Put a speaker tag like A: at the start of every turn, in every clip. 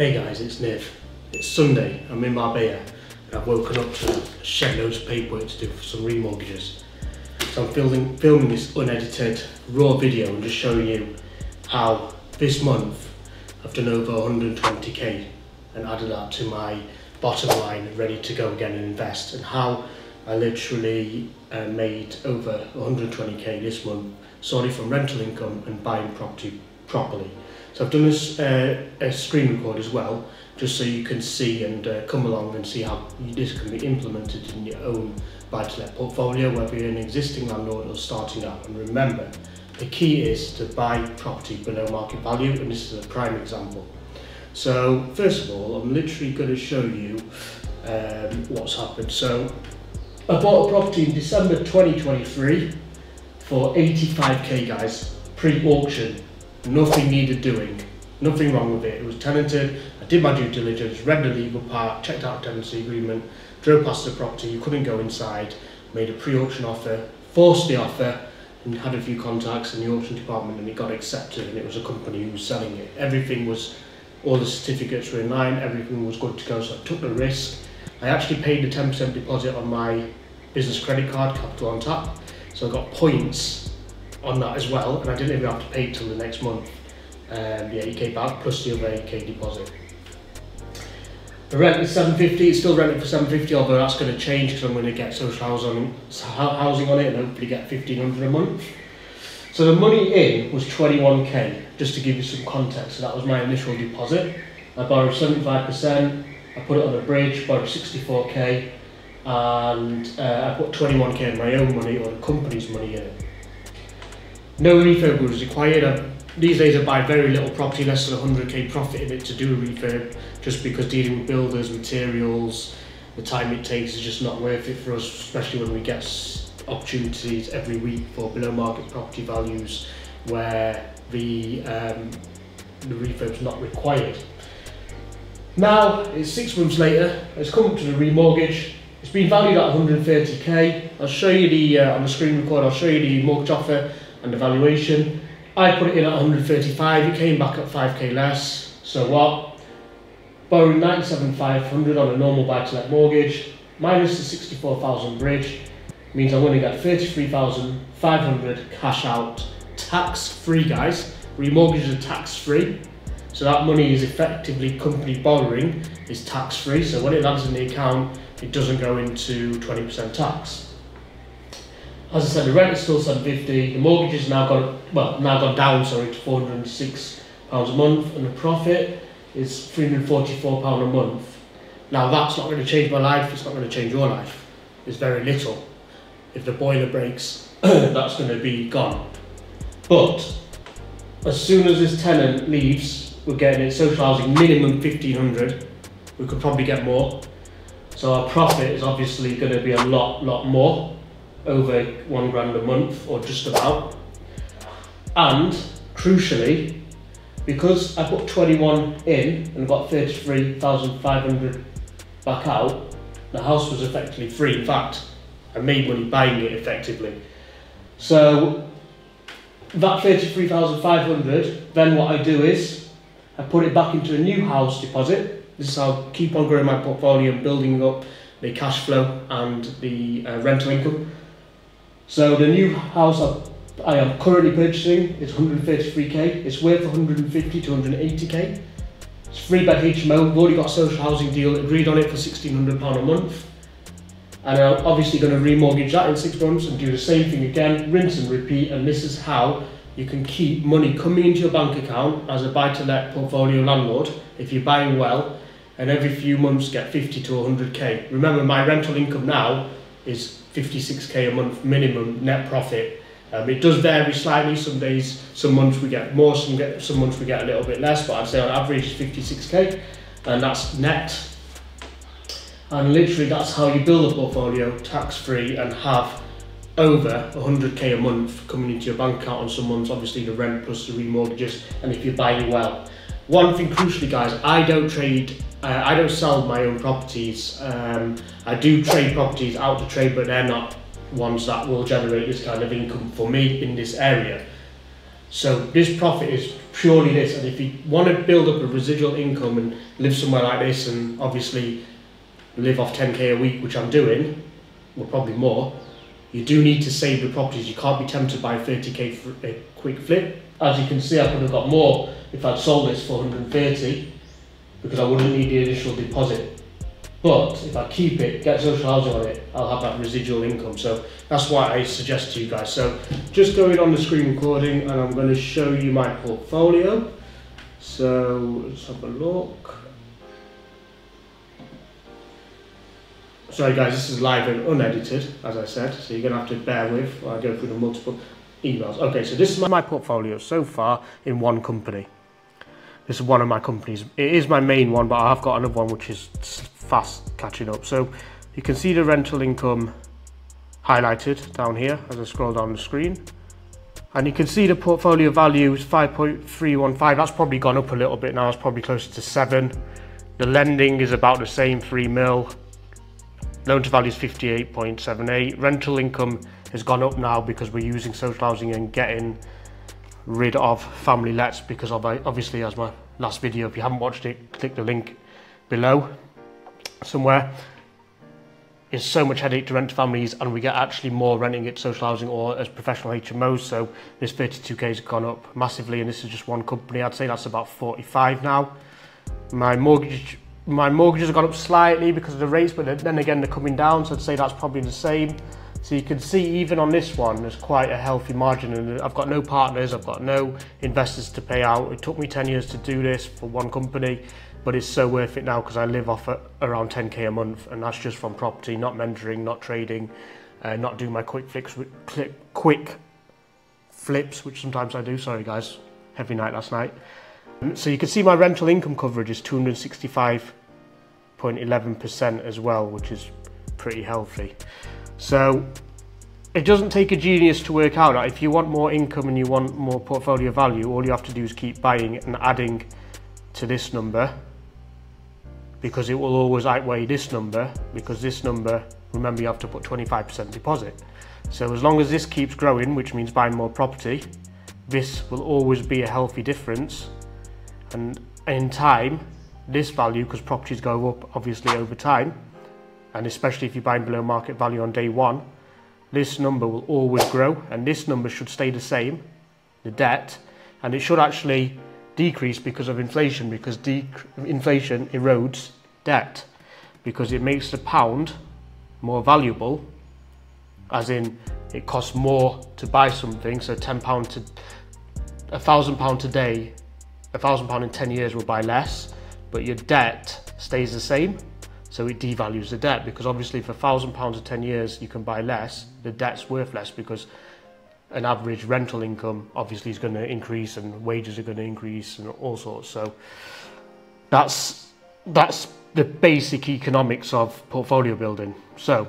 A: Hey guys, it's Niv. It's Sunday, I'm in Marbella, and I've woken up to shed loads of paperwork to do for some remortgages. So I'm filming, filming this unedited, raw video and just showing you how this month I've done over 120k and added that to my bottom line, ready to go again and invest, and how I literally uh, made over 120k this month solely from rental income and buying property properly. So I've done uh, a screen record as well, just so you can see and uh, come along and see how this can be implemented in your own buy-to-let portfolio, whether you're an existing landlord or starting out. And remember, the key is to buy property below market value, and this is a prime example. So first of all, I'm literally going to show you um, what's happened. So I bought a property in December 2023 for 85k guys, pre-auction Nothing needed doing. Nothing wrong with it. It was tenanted. I did my due diligence, read the legal part, checked out tenancy agreement, drove past the property. You couldn't go inside. Made a pre-auction offer, forced the offer, and had a few contacts in the auction department, and it got accepted. And it was a company who was selling it. Everything was, all the certificates were in line. Everything was good to go. So I took the risk. I actually paid the 10% deposit on my business credit card, Capital on Tap. So I got points on that as well, and I didn't even have to pay till the next month. Um, the 80k back plus the other 8k deposit. The rent is 750. It's still rented for 750, although that's going to change because I'm going to get social housing, housing on it and hopefully get 1500 a month. So the money in was 21k, just to give you some context. So that was my initial deposit. I borrowed 75%. I put it on a bridge, borrowed 64k, and uh, I put 21k of my own money or the company's money in it. No refurb was required. These days I buy very little property, less than 100k profit in it to do a refurb, just because dealing with builders, materials, the time it takes is just not worth it for us, especially when we get opportunities every week for below market property values where the um, the refurb's not required. Now, it's six months later, it's come to the remortgage. It's been valued at 130k. I'll show you the, uh, on the screen record, I'll show you the mortgage offer and the valuation. I put it in at 135, it came back at 5k less. So what? Borrowing 97,500 on a normal buy-to-let mortgage, minus the 64,000 bridge, means I'm going to get 33,500 cash out, tax-free guys. Remortgages are tax-free. So that money is effectively company borrowing, is tax-free. So when it lands in the account, it doesn't go into 20% tax. As I said, the rent is still 750. The mortgage has now gone well, now gone down, sorry, to 406 pounds a month, and the profit is 344 pound a month. Now that's not going to change my life. It's not going to change your life. It's very little. If the boiler breaks, that's going to be gone. But as soon as this tenant leaves, we're getting it social housing minimum 1500. We could probably get more. So our profit is obviously going to be a lot, lot more over one grand a month or just about. And crucially, because I put 21 in and got 33,500 back out, the house was effectively free. In fact, I made money buying it effectively. So that 33,500, then what I do is I put it back into a new house deposit. This is how I keep on growing my portfolio and building up the cash flow and the uh, rental income. So the new house I am currently purchasing is 133k. It's worth 150 to 180k. It's free by HMO. We've already got a social housing deal agreed on it for £1,600 a month. And I'm obviously going to remortgage that in six months and do the same thing again, rinse and repeat. And this is how you can keep money coming into your bank account as a buy-to-let portfolio landlord if you're buying well and every few months get 50 to 100k. Remember, my rental income now is 56k a month minimum net profit. Um, it does vary slightly. Some days, some months we get more, some get some months we get a little bit less. But I'd say on average 56k, and that's net. And literally, that's how you build a portfolio tax free and have over 100k a month coming into your bank account on some months. Obviously, the rent plus the remortgages, and if you're buying well. One thing crucially, guys, I don't trade uh, I don't sell my own properties. Um, I do trade properties out to trade, but they're not ones that will generate this kind of income for me in this area. So this profit is purely this. And if you want to build up a residual income and live somewhere like this, and obviously live off 10k a week, which I'm doing, or probably more, you do need to save the properties. You can't be tempted by a 30k for a quick flip. As you can see, I could have got more if I'd sold this for 130 because I wouldn't need the initial deposit. But if I keep it, get social housing on it, I'll have that residual income. So that's why I suggest to you guys. So just going on the screen recording and I'm going to show you my portfolio. So let's have a look. Sorry guys, this is live and unedited, as I said, so you're going to have to bear with while I go through the multiple emails. Okay, so this is my portfolio so far in one company. Is one of my companies. It is my main one, but I've got another one which is fast catching up. So you can see the rental income highlighted down here as I scroll down the screen. And you can see the portfolio value is 5.315. That's probably gone up a little bit now. It's probably closer to 7. The lending is about the same, 3 mil. Loan to value is 58.78. Rental income has gone up now because we're using social housing and getting rid of family lets because obviously as my last video if you haven't watched it click the link below. Somewhere it's so much headache to rent to families and we get actually more renting it social housing or as professional HMOs so this 32k has gone up massively and this is just one company. I'd say that's about 45 now. My mortgage my mortgages have gone up slightly because of the rates but then again they're coming down so I'd say that's probably the same so you can see even on this one, there's quite a healthy margin and I've got no partners, I've got no investors to pay out. It took me 10 years to do this for one company, but it's so worth it now because I live off around 10K a month and that's just from property, not mentoring, not trading, uh, not doing my quick flips, quick flips, which sometimes I do. Sorry guys, heavy night last night. So you can see my rental income coverage is 265.11% as well, which is pretty healthy. So it doesn't take a genius to work out that if you want more income and you want more portfolio value, all you have to do is keep buying and adding to this number because it will always outweigh this number because this number, remember you have to put 25% deposit. So as long as this keeps growing, which means buying more property, this will always be a healthy difference. And in time, this value, because properties go up obviously over time, and especially if you're buying below market value on day one, this number will always grow and this number should stay the same, the debt, and it should actually decrease because of inflation because inflation erodes debt because it makes the pound more valuable as in it costs more to buy something. So 10 pound to a thousand pound today a thousand pound in 10 years will buy less but your debt stays the same so it devalues the debt because obviously for thousand pounds of 10 years you can buy less, the debt's worth less because an average rental income obviously is going to increase and wages are going to increase and all sorts. So that's that's the basic economics of portfolio building. So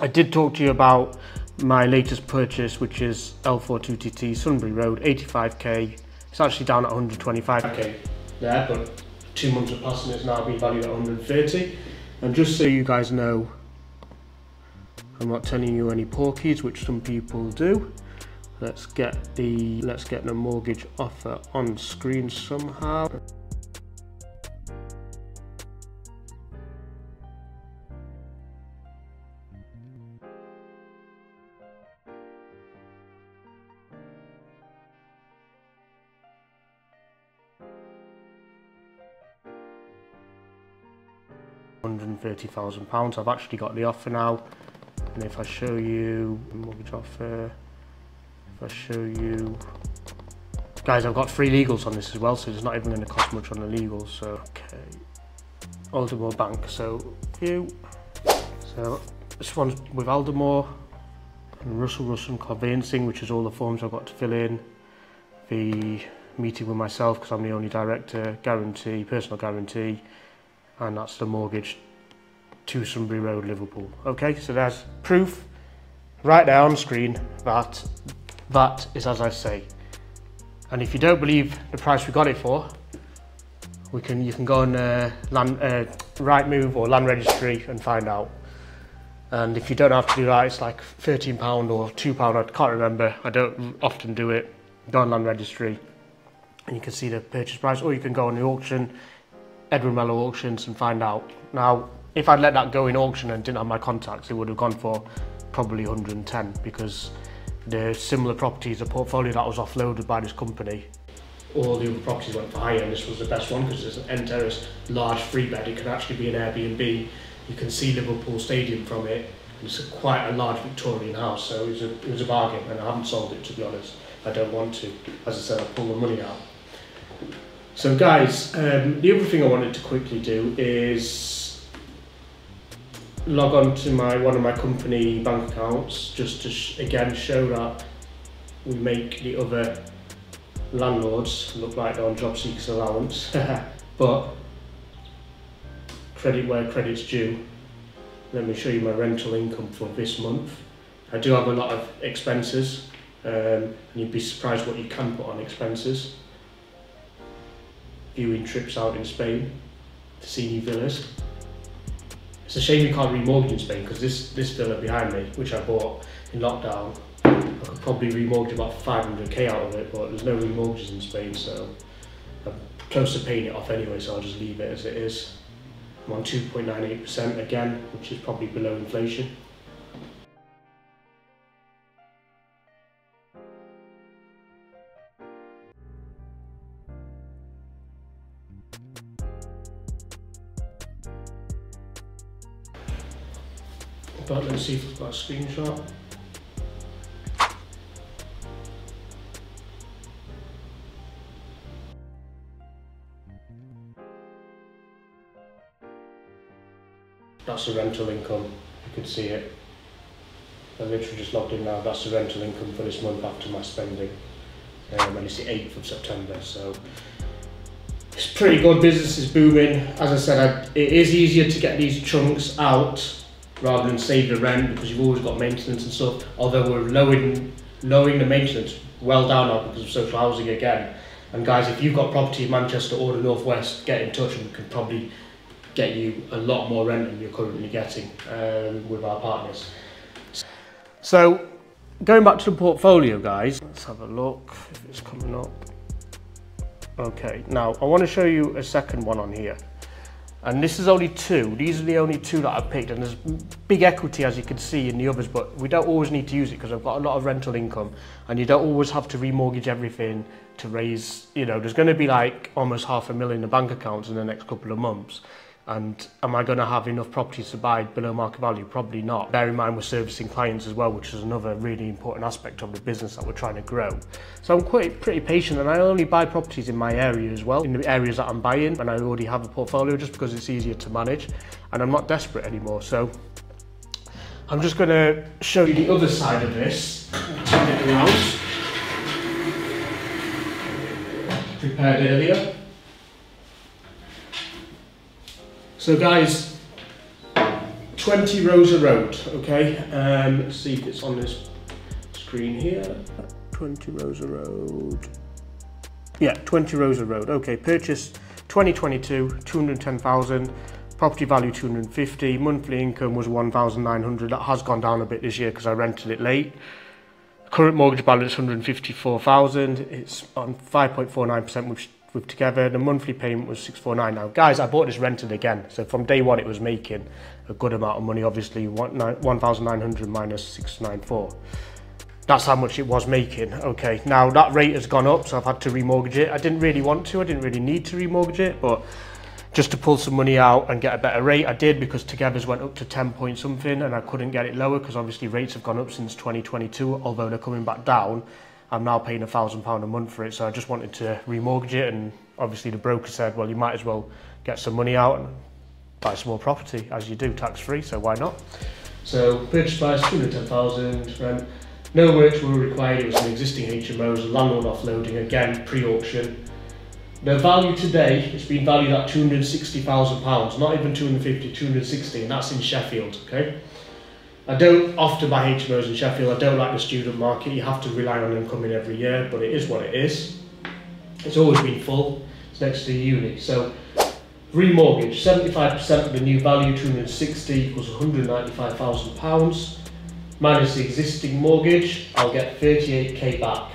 A: I did talk to you about my latest purchase, which is L42TT Sunbury Road, 85k. It's actually down at 125k there, but two months have passed and it's now been valued at 130. And just so you guys know, I'm not telling you any porkies, which some people do. Let's get the let's get the mortgage offer on screen somehow. 130,000 pounds. I've actually got the offer now. And if I show you mortgage offer, if I show you, guys, I've got free legals on this as well, so it's not even going to cost much on the legals. So, okay, Aldermore Bank. So, you. So this one's with Aldermore and Russell Russell Conveyancing, which is all the forms I've got to fill in. The meeting with myself because I'm the only director, guarantee, personal guarantee, and that's the mortgage to Sunbury Road, Liverpool. Okay, so there's proof right there on screen that that is as I say. And if you don't believe the price we got it for, we can you can go on uh, land uh, Rightmove or Land Registry and find out. And if you don't have to do that, it's like £13 or £2, I can't remember. I don't often do it. Go on Land Registry and you can see the purchase price or you can go on the auction Edward Mellor auctions and find out now if I'd let that go in auction and didn't have my contacts it would have gone for probably 110 because the similar properties a portfolio that was offloaded by this company all the other properties went for higher and this was the best one because it's an end terrace large free bed it can actually be an Airbnb. You can see Liverpool Stadium from it. It's a quite a large Victorian house so it was a, it was a bargain and I haven't sold it to be honest. I don't want to. As I said I pull the money out. So guys, um, the other thing I wanted to quickly do is log on to my one of my company bank accounts just to sh again show that we make the other landlords look like they're on job seekers allowance. But credit where credit's due. Let me show you my rental income for this month. I do have a lot of expenses um, and you'd be surprised what you can put on expenses. Viewing trips out in Spain to see new villas. It's a shame you can't remortgage in Spain because this, this villa behind me, which I bought in lockdown, I could probably remortgage about 500k out of it, but there's no remortgages in Spain, so I'm close to paying it off anyway, so I'll just leave it as it is. I'm on 2.98% again, which is probably below inflation. Screenshot. That's the rental income, you can see it. I literally just logged in now, that's the rental income for this month after my spending. Um, and it's the 8th of September, so it's pretty good, business is booming. As I said, I, it is easier to get these chunks out rather than save the rent because you've always got maintenance and stuff. Although we're lowering lowering the maintenance well down now because of social housing again. And guys, if you've got property in Manchester or the Northwest, get in touch and we can probably get you a lot more rent than you're currently getting um, with our partners. So, going back to the portfolio, guys, let's have a look if it's coming up. Okay, now I want to show you a second one on here. And this is only two. These are the only two that I've picked. And there's big equity, as you can see, in the others. But we don't always need to use it because I've got a lot of rental income. And you don't always have to remortgage everything to raise, you know, there's going to be like almost half a million in bank accounts in the next couple of months. And am I going to have enough properties to buy below market value? Probably not. Bear in mind we're servicing clients as well, which is another really important aspect of the business that we're trying to grow. So I'm quite pretty patient and I only buy properties in my area as well, in the areas that I'm buying and I already have a portfolio just because it's easier to manage and I'm not desperate anymore. So I'm just going to show you the other side of this. Prepared earlier. So guys, 20 Rosa Road, okay? Um, let's see if it's on this screen here. 20 Rosa Road. Yeah, 20 Rosa Road. Okay, purchase 2022, 210,000. Property value 250. Monthly income was 1,900. That has gone down a bit this year because I rented it late. Current mortgage balance 154,000. It's on 5.49%, which with together. The monthly payment was 649. Now, guys, I bought this rented again. So from day one, it was making a good amount of money. Obviously, 1,900 minus 694. That's how much it was making. Okay, now that rate has gone up, so I've had to remortgage it. I didn't really want to. I didn't really need to remortgage it, but just to pull some money out and get a better rate. I did because Togethers went up to 10 point something and I couldn't get it lower because obviously rates have gone up since 2022, although they're coming back down. I'm now paying a thousand pound a month for it, so I just wanted to remortgage it. And obviously, the broker said, well, you might as well get some money out and buy some more property, as you do, tax free. So why not? So purchase price 210,000 rent. No works were required. It was an existing HMOs, landlord offloading again, pre-auction. The value today, it's been valued at £260,000, not even 250, 260, and that's in Sheffield, okay? I don't often buy HMOs in Sheffield. I don't like the student market. You have to rely on them coming every year, but it is what it is. It's always been full. It's next to the unit. So remortgage, 75% of the new value, 260 equals £195,000. Minus the existing mortgage, I'll get 38k back.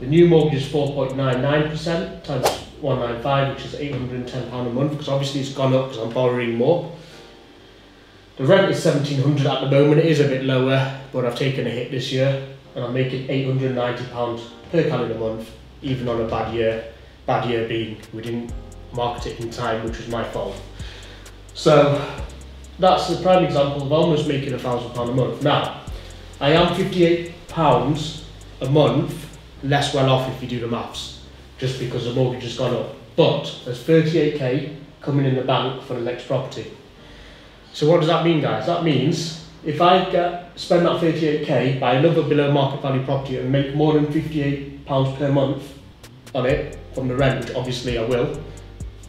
A: The new mortgage is 4.99% times 195, which is £810 a month, because obviously it's gone up because I'm borrowing more. The rent is 1700 at the moment, it is a bit lower, but I've taken a hit this year, and I'm making £890 per calendar month, even on a bad year. Bad year being we didn't market it in time, which was my fault. So that's the prime example of almost making a thousand pound a month. Now, I am 58 pounds a month less well off if you do the maths, just because the mortgage has gone up. But there's 38k coming in the bank for the next property. So what does that mean, guys? That means if I get spend that 38k, buy another below market value property and make more than 58 pounds per month on it from the rent, which obviously I will,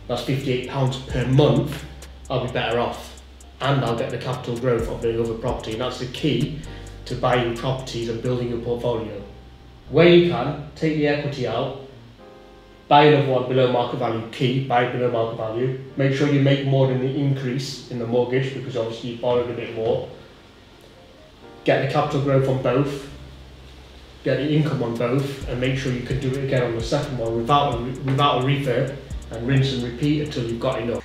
A: that's 58 pounds per month, I'll be better off. And I'll get the capital growth of the other property. And that's the key to buying properties and building a portfolio. Where you can, take the equity out, buy another one below market value, key, buy below market value. Make sure you make more than the increase in the mortgage because obviously you borrowed a bit more. Get the capital growth on both, get the income on both, and make sure you can do it again on the second one without a, without a refurb and rinse and repeat until you've got enough.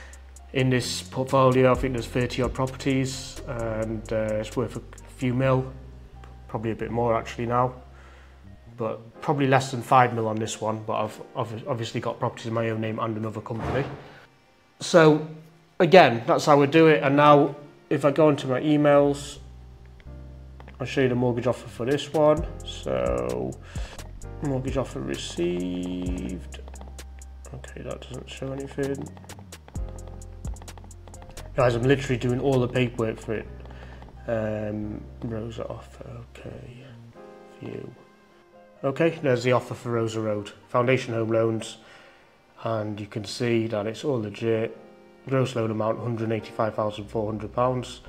A: In this portfolio, I think there's 30 odd properties and uh, it's worth a few mil, probably a bit more actually now but probably less than 5 mil on this one, but I've obviously got properties in my own name and another company. So again, that's how we do it. And now if I go into my emails, I'll show you the mortgage offer for this one. So mortgage offer received. Okay, that doesn't show anything. Guys, I'm literally doing all the paperwork for it. Um, Rosa offer, okay, view. Okay, there's the offer for Rosa Road, Foundation Home Loans, and you can see that it's all legit. Gross loan amount £185,400,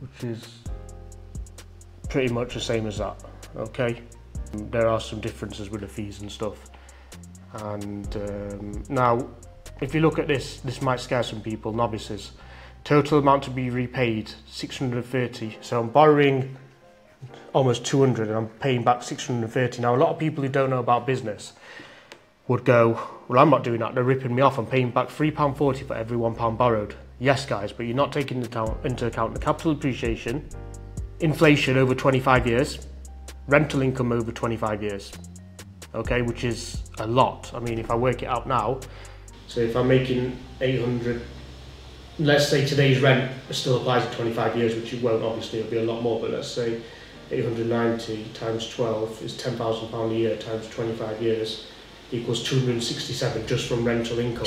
A: which is pretty much the same as that. Okay, there are some differences with the fees and stuff. And um, now, if you look at this, this might scare some people, novices. Total amount to be repaid 630. So I'm borrowing almost 200 and I'm paying back 630. Now, a lot of people who don't know about business would go, well, I'm not doing that. They're ripping me off. I'm paying back £3.40 for every £1 borrowed. Yes, guys, but you're not taking into account, the capital appreciation, inflation over 25 years, rental income over 25 years, okay, which is a lot. I mean, if I work it out now, so if I'm making 800, let's say today's rent still applies to 25 years, which it won't, obviously, it'll be a lot more, but let's say 890 times 12 is £10,000 a year times 25 years equals 267 just from rental income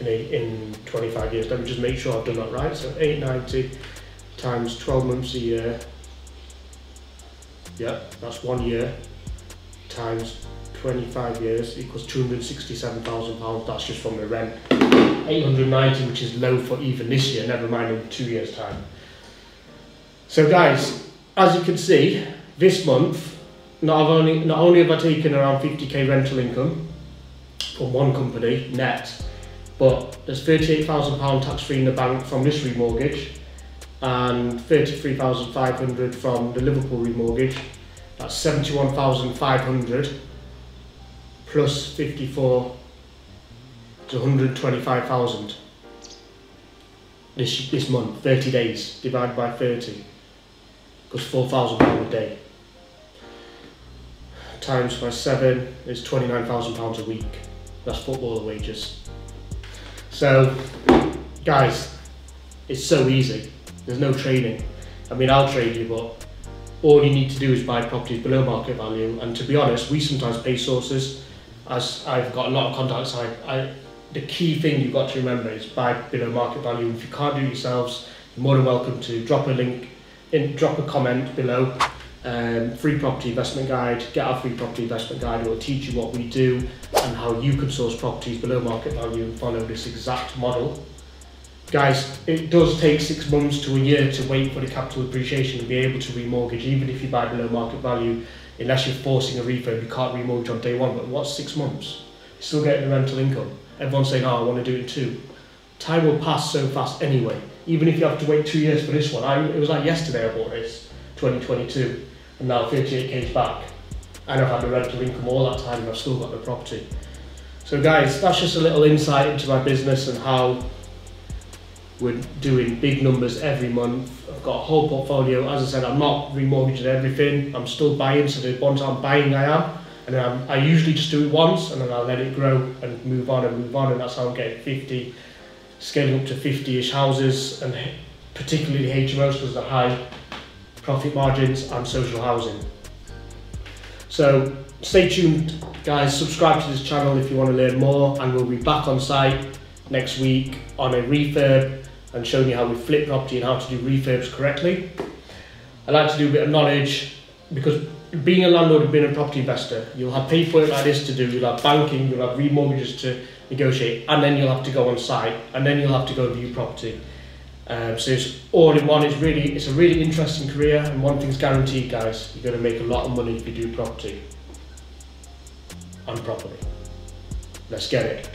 A: in, a, in 25 years. Let me just make sure I've done that right. So 890 times 12 months a year. Yeah, that's one year times 25 years equals £267,000. That's just from the rent. 890, which is low for even this year, never mind in two years' time. So guys, as you can see, this month, not only, not only have I taken around 50k rental income from one company, net, but there's £38,000 tax free in the bank from this remortgage and 33,500 from the Liverpool remortgage. That's 71,500 plus 54 to 125,000 this, this month, 30 days, divided by 30 because £4,000 a day times by seven is £29,000 a week. That's footballer wages. So, guys, it's so easy. There's no training. I mean, I'll trade you, but all you need to do is buy properties below market value. And to be honest, we sometimes pay sources. As I've got a lot of contacts, I, I the key thing you've got to remember is buy below market value. If you can't do it yourselves, you're more than welcome to drop a link in, drop a comment below. Um, free property investment guide, get our free property investment guide, we'll teach you what we do and how you can source properties below market value and follow this exact model. Guys, it does take six months to a year to wait for the capital appreciation to be able to remortgage, even if you buy below market value, unless you're forcing a refurb, you can't remortgage on day one. But what's six months? You're still getting the rental income. Everyone's saying, oh, I want to do it too. Time will pass so fast anyway even if you have to wait two years for this one, I, it was like yesterday I bought this, 2022, and now 38k back. and I've had the rental income all that time and I've still got the property. So guys, that's just a little insight into my business and how we're doing big numbers every month. I've got a whole portfolio. As I said, I'm not remortgaging everything. I'm still buying, so the ones I'm buying I am. And then I'm, I usually just do it once and then I'll let it grow and move on and move on and that's how I'm getting 50, scaling up to 50-ish houses and particularly HMOs because they're high profit margins and social housing. So stay tuned guys, subscribe to this channel if you want to learn more and we'll be back on site next week on a refurb and showing you how we flip property and how to do refurbs correctly. I like to do a bit of knowledge because being a landlord and being a property investor, you'll have paperwork like this to do, you'll have banking, you'll have remortgages to negotiate, and then you'll have to go on site, and then you'll have to go view property. Um, so it's all in one. It's really, it's a really interesting career, and one thing's guaranteed, guys: you're going to make a lot of money if you do property and property. Let's get it.